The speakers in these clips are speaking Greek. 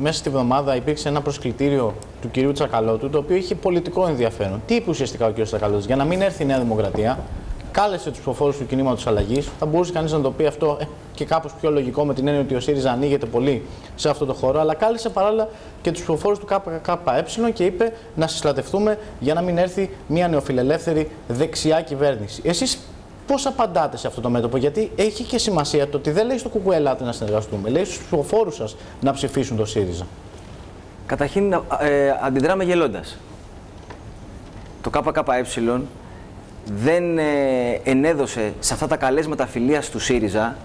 Μέσα στη βδομάδα υπήρξε ένα προσκλητήριο του κυρίου Τσακαλώτου, το οποίο είχε πολιτικό ενδιαφέρον. Τι είπε ουσιαστικά ο κύριος Τσακαλώτο, για να μην έρθει η Νέα Δημοκρατία, κάλεσε τους προφόρου του κινήματος αλλαγής. Θα μπορούσε κανείς να το πει αυτό ε, και κάπως πιο λογικό με την έννοια ότι ο ΣΥΡΙΖΑ ανοίγεται πολύ σε αυτό το χώρο, αλλά κάλεσε παράλληλα και τους προφόρου του ΚΚΕ και είπε να συστρατευτούμε για να μην έρθει μια νεοφιλελεύθερη δεξιά κυβέρνηση. Εσείς Πώς απαντάτε σε αυτό το μέτωπο, Γιατί έχει και σημασία το ότι δεν λέει στο ΚΚΕ ελάτε να συνεργαστούμε. Λέει στους ψηφοφόρους σας να ψηφίσουν το ΣΥΡΙΖΑ. Καταρχήν, ε, αντιδράμε γελώντας. Το ΚΚΕ δεν ε, ενέδωσε σε αυτά τα καλέσματα φιλίας του ΣΥΡΙΖΑ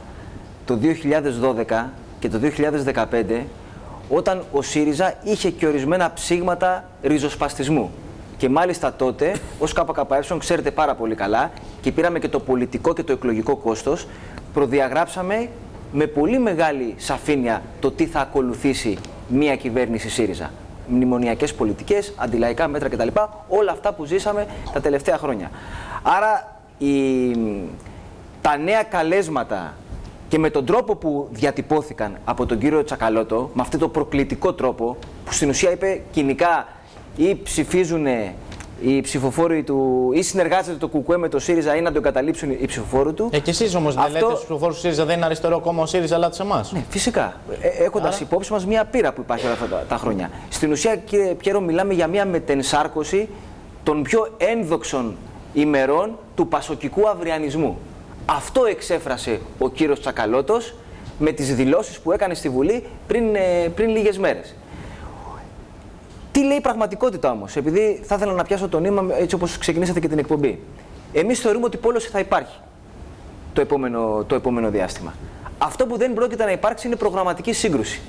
το 2012 και το 2015 όταν ο ΣΥΡΙΖΑ είχε και ορισμένα ψήγματα ριζοσπαστισμού. Και μάλιστα τότε, ως ΚΚΕ, ξέρετε πάρα πολύ καλά, και πήραμε και το πολιτικό και το εκλογικό κόστος, προδιαγράψαμε με πολύ μεγάλη σαφήνεια το τι θα ακολουθήσει μια κυβέρνηση ΣΥΡΙΖΑ. Μνημονιακές πολιτικές, αντιλαϊκά μέτρα κτλ. Όλα αυτά που ζήσαμε τα τελευταία χρόνια. Άρα η... τα νέα καλέσματα και με τον τρόπο που διατυπώθηκαν από τον κύριο Τσακαλώτο, με αυτό το προκλητικό τρόπο, που στην ουσία είπε κοινικά ή ψηφίζουν οι ψηφοφόροι του ή συνεργάζεται το ΚΚΕ με το ΣΥΡΙΖΑ ή να τον καταλήψουν οι ψηφοφόροι του. Ε, και εσείς όμως Αυτό... δεν λέτε στους ψηφοφόρους του ΣΥΡΙΖΑ δεν είναι αριστερό κόμμα ο ΣΥΡΙΖΑ, αλλά σε εμάς. Ναι, φυσικά. Ε, Έχοντας Άρα... υπόψη μας μια πείρα που υπάρχει όλα αυτά τα, τα χρόνια. Στην ουσία, κύριε Πιέρο, μιλάμε για μια μετενσάρκωση των πιο ένδοξων ημερών του πασοκικού αυριανισμού. Αυτό εξέφρασε ο κύριος Τσακαλώτος με τις δηλώσεις που έκανε στη Βουλή πριν, ε, πριν λίγες μέρες. Τι λέει η πραγματικότητα όμως, επειδή θα ήθελα να πιάσω το νήμα έτσι όπως ξεκινήσατε και την εκπομπή. Εμείς θεωρούμε ότι πόλωση θα υπάρχει το επόμενο, το επόμενο διάστημα. Αυτό που δεν πρόκειται να υπάρξει είναι προγραμματική σύγκρουση.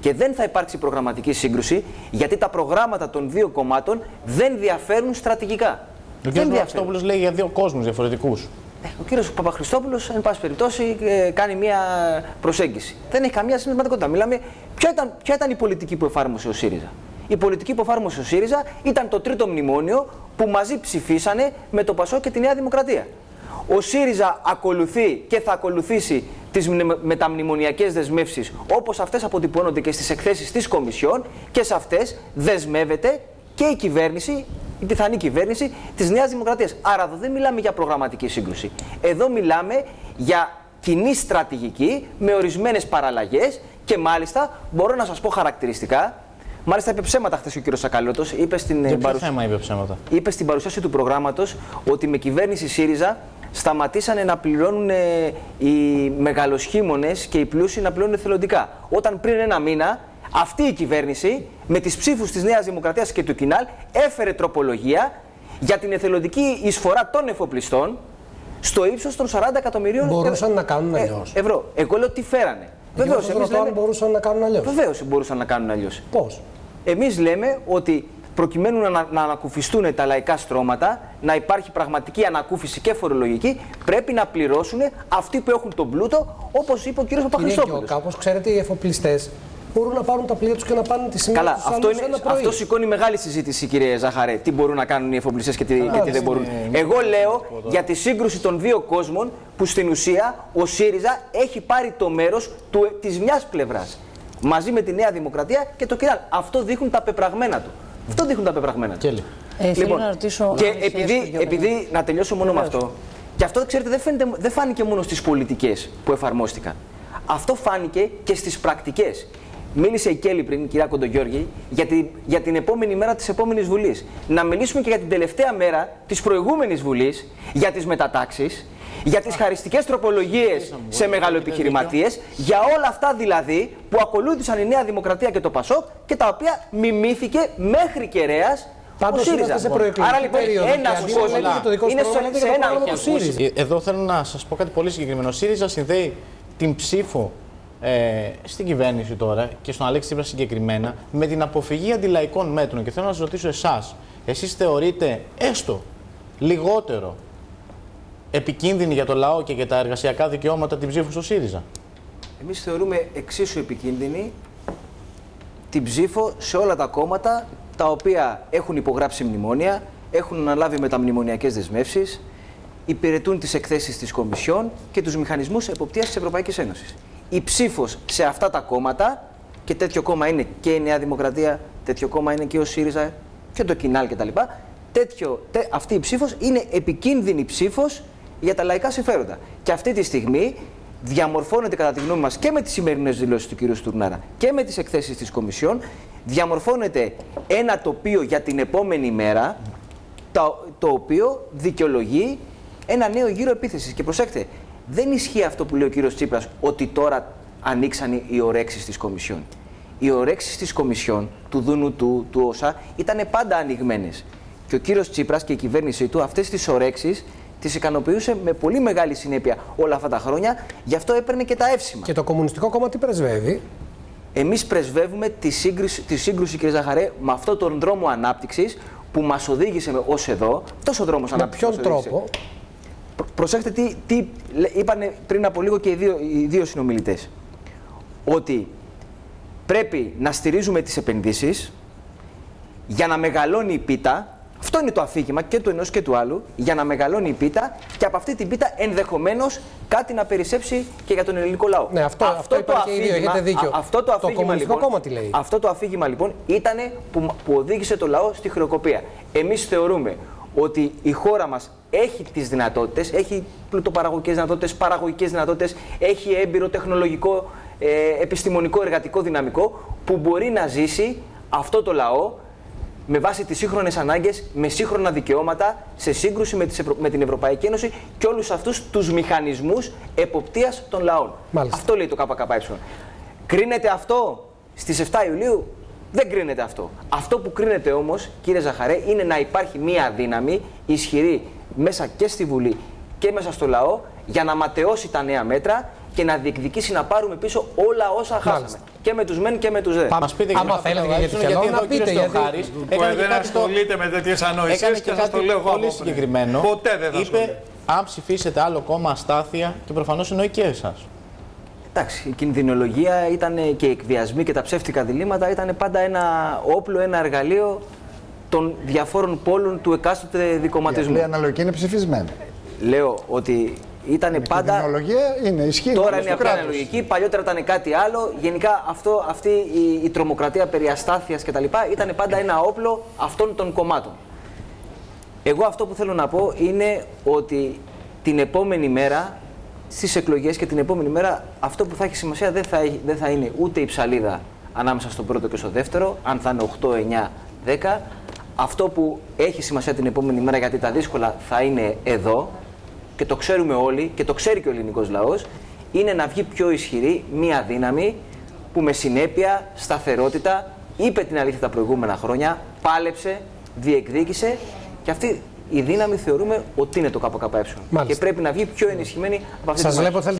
Και δεν θα υπάρξει προγραμματική σύγκρουση γιατί τα προγράμματα των δύο κομμάτων δεν διαφέρουν στρατηγικά. Ο κ. Παπαχριστόπουλο λέει για δύο κόσμους διαφορετικούς. Ε, ο κύριος Παπαχριστόπουλο, εν πάση περιπτώσει, ε, κάνει μια προσέγγιση. Δεν έχει καμία συναισθηματικότητα. Μιλάμε, ποια ήταν, ποια ήταν η πολιτική που εφάρμοσε ο ΣΥΡΙΖΑ; Η πολιτική που εφάρμοσε ο ΣΥΡΙΖΑ ήταν το τρίτο μνημόνιο που μαζί ψηφίσανε με το ΠΑΣΟ και τη Νέα Δημοκρατία. Ο ΣΥΡΙΖΑ ακολουθεί και θα ακολουθήσει τις μεταμνημονιακές δεσμεύσεις όπως αυτές αποτυπώνονται και στις εκθέσεις της Κομισιόν και σε αυτές δεσμεύεται και η κυβέρνηση, η πιθανή κυβέρνηση της Νέας Δημοκρατίας. Άρα εδώ δεν μιλάμε για προγραμματική σύγκρουση. Εδώ μιλάμε για κοινή στρατηγική με ορισμένες παραλλαγές και μάλιστα μπορώ να σας πω χαρακτηριστικά Μάλιστα, είπε ψέματα χθες ο κύριος Σακαλώτος. Είπες στην, Για ποιο θέμα είπε ψέματα; είπες στην παρουσίαση του προγράμματος ότι με κυβέρνηση ΣΥΡΙΖΑ σταματήσανε να πληρώνουν ε, οι μεγαλοσχήμονες και οι πλούσιοι να πληρώνουν εθελοντικά. Όταν πριν ένα μήνα αυτή η κυβέρνηση με τις ψήφους της Νέας Δημοκρατίας και του Κινάλ έφερε τροπολογία για την εθελοντική εισφορά των εφοπλιστών στο ύψος των 40 εκατομμυρίων Μπορούσαν να κάνουν ε, αλλιώς. Ευρώ. Εγώ λέω τι φέρανε. Βεβαίως. Εμείς λέμε... μπορούσαν να κάνουν αλλιώς. Βεβαίως μπορούσαν να κάνουν αλλιώς. Πώς; Εμείς λέμε ότι προκειμένου να, να ανακουφιστούν τα λαϊκά στρώματα, να υπάρχει πραγματική ανακούφιση και φορολογική, πρέπει να πληρώσουν αυτοί που έχουν τον πλούτο, όπως είπε ο κ. Παπαχριστόπουλος. Κάπω, ξέρετε, οι εφοπλιστές μπορούν να πάρουν τα πλοία τους και να πάνε τη σημαία Καλά, αυτό, είναι, αυτό σηκώνει μεγάλη συζήτηση, κύριε Ζαχαρέ. Τι μπορούν να κάνουν οι εφοπλιστές και, τι, και τι δεν μπορούν. Εγώ λέω για τη σύγκρουση των δύο κόσμων που στην ουσία ο ΣΥΡΙΖΑ έχει πάρει το μέρος της μιας πλευράς. Μαζί με τη Νέα Δημοκρατία και το ΚΙΡΑΛ. Αυτό δείχνουν τα πεπραγμένα του. Αυτό δείχνουν τα πεπραγμένα του. Ε, λοιπόν, να ρωτήσω, και επειδή, επειδή, να τελειώσω μόνο με αυτό, και αυτό ξέρετε δεν, φαίνεται, δεν φάνηκε μόνο στις πολιτικές που εφαρμόστηκαν. Αυτό φάνηκε και στις πρακτικές. Μίλησε η Κέλλη πριν, κυρία Κοντογιώργη, για την, για την επόμενη μέρα της επόμενης Βουλής. Να μιλήσουμε και για την τελευταία μέρα της προηγούμενης Βουλής, για τις μετατάξεις, για τις χαριστικές τροπολογίες σε μεγαλοεπιχειρηματίες, για όλα αυτά δηλαδή που ακολούθησαν η Νέα Δημοκρατία και το Πασόκ και τα οποία μιμήθηκε μέχρι κεραίας ο ΣΥΡΙΖΑ. Άρα λοιπόν ένα κόσμο είναι σε ένα Εδώ θέλω να σας πω κάτι πολύ συγκεκριμένο. Ο ΣΥΡΙΖΑ συνδέει την ψήφο ε, στην κυβέρνηση τώρα και στον Αλέξη Τσίπρα συγκεκριμένα με την αποφυγή αντιλαϊκών μέτρων. Και θέλω να σας ρωτήσω εσάς, εσείς θεωρείτε έστω λιγότερο επικίνδυνη για το λαό και για τα εργασιακά δικαιώματα την ψήφο στο ΣΥΡΙΖΑ. Εμείς θεωρούμε εξίσου επικίνδυνη την ψήφο σε όλα τα κόμματα τα οποία έχουν υπογράψει μνημόνια, έχουν αναλάβει μεταμνημονιακές δεσμεύσεις, υπηρετούν τις εκθέσεις της Κομισιόν και τους μηχανισμούς εποπτείας της Ευρωπαϊκής Ένωσης η ψήφος σε αυτά τα κόμματα και τέτοιο κόμμα είναι και η Νέα Δημοκρατία, τέτοιο κόμμα είναι και ο ΣΥΡΙΖΑ και το Κινάλ κτλ. Τέτοιο, τε, αυτή η ψήφος είναι επικίνδυνη ψήφος για τα λαϊκά συμφέροντα. Και αυτή τη στιγμή διαμορφώνεται κατά τη γνώμη μας και με τις σημερινές δηλώσεις του κ. Στουρνάρα και με τις εκθέσεις της Κομισιόν, διαμορφώνεται ένα τοπίο για την επόμενη μέρα, το, το οποίο δικαιολογεί ένα νέο γύρο επίθεσης. Και προσέξτε, δεν ισχύει αυτό που λέει ο κύριος Τσίπρας ότι τώρα ανοίξαν οι ορέξει της Κομισιόν. Οι ορέξει της Κομισιόν, του Δούνου του, του ΩΣΑ, ήταν πάντα ανοιγμένες. Και ο κύριος Τσίπρας και η κυβέρνησή του αυτές τις ορέξει τις ικανοποιούσε με πολύ μεγάλη συνέπεια όλα αυτά τα χρόνια, γι' αυτό έπαιρνε και τα εύσημα. Και το Κομμουνιστικό Κόμμα τι πρεσβεύει; Εμείς πρεσβεύουμε τη σύγκρουση, τη σύγκρουση, κύριε Ζαχαρέ, με αυτόν τον δρόμο ανάπτυξης που μας οδήγησε ως εδώ. Αυτό ο δρόμος Με ανάπτυξης. ποιον τρόπο; Προ- Προσέξτε τι, τι είπαν πριν από λίγο και οι δύο, οι δύο συνομιλητές. Ότι πρέπει να στηρίζουμε τις επενδύσεις για να μεγαλώνει η πίτα. Αυτό είναι το αφήγημα και του ενός και του άλλου. Για να μεγαλώνει η πίτα και από αυτή την πίτα ενδεχομένως κάτι να περισσέψει και για τον ελληνικό λαό. Ναι, αυτό- αυτό είπαν και οι δύο, έχετε δίκιο. α- αυτό το Το αφήγημα, Κομμουνιστικό λοιπόν, Κόμμα τι λέει; αυτό το αφήγημα λοιπόν ήταν που, που οδήγησε το λαό στη χρεοκοπία. Εμείς θεωρούμε ότι η χώρα μας έχει τις δυνατότητες, έχει πλουτοπαραγωγικές δυνατότητες, παραγωγικές δυνατότητες, έχει έμπειρο τεχνολογικό, ε, επιστημονικό, εργατικό δυναμικό που μπορεί να ζήσει αυτό το λαό με βάση τις σύγχρονες ανάγκες, με σύγχρονα δικαιώματα, σε σύγκρουση με, τις Ευρω- με την Ευρωπαϊκή Ένωση και όλους αυτούς τους μηχανισμούς εποπτείας των λαών. Μάλιστα. Αυτό λέει το ΚΚΕ. Κρίνεται αυτό στις 7 Ιουλίου; Δεν κρίνεται αυτό. Αυτό που κρίνεται όμως, κύριε Ζαχαρέ, είναι να υπάρχει μία δύναμη ισχυρή μέσα και στη Βουλή και μέσα στο λαό για να ματαιώσει τα νέα μέτρα και να διεκδικήσει να πάρουμε πίσω όλα όσα χάσαμε. Μάλιστα. Και με τους μεν και με τους δε. Μα πείτε Άμα αυτά θέλετε τα και για βάζουν, το κενό, γιατί να εδώ ο κύριος πείτε, γιατί- Θεοχάρης Που έκανε και δεν κάτι το- ασχολείται με τέτοιες Έκανε ανοησίες και και θα το κάτι λέω εγώ. πολύ από πριν. συγκεκριμένο. Ποτέ δεν θα Είπε, ασχολείται. αν ψηφίσετε άλλο κόμμα αστάθεια και προφανώς εννοεί και εσάς. Εντάξει, η κινδυνολογία ήταν και οι εκβιασμοί και τα ψεύτικα διλήμματα ήταν πάντα ένα όπλο, ένα εργαλείο των διαφόρων πόλων του εκάστοτε Η δικοματισμού. απλή αναλογική είναι ψηφισμένη. Λέω ότι ήταν Η πάντα. τεχνολογία είναι ισχύει. Τώρα στο είναι απλά κράτος. αναλογική, παλιότερα ήταν κάτι άλλο. Γενικά αυτό, αυτή η, η τρομοκρατία περί αστάθειας κτλ. ήταν πάντα ένα όπλο αυτών των κομμάτων. Εγώ αυτό που θέλω να πω είναι ότι την επόμενη μέρα, στις εκλογές και την επόμενη μέρα, αυτό που θα έχει σημασία δεν θα, έχει- δεν θα είναι ούτε η ψαλίδα ανάμεσα στο πρώτο και στο δεύτερο, αν θα είναι 8, 9, 10. Αυτό που έχει σημασία την επόμενη μέρα, γιατί τα δύσκολα θα είναι εδώ, και το ξέρουμε όλοι και το ξέρει και ο ελληνικός λαός, είναι να βγει πιο ισχυρή μία δύναμη που με συνέπεια, σταθερότητα, είπε την αλήθεια τα προηγούμενα χρόνια, πάλεψε, διεκδίκησε και αυτή η δύναμη θεωρούμε ότι είναι το ΚΚΕ. Μάλιστα. Και πρέπει να βγει πιο ενισχυμένη από αυτή Σας τη μάχη. βλέπω θέλετε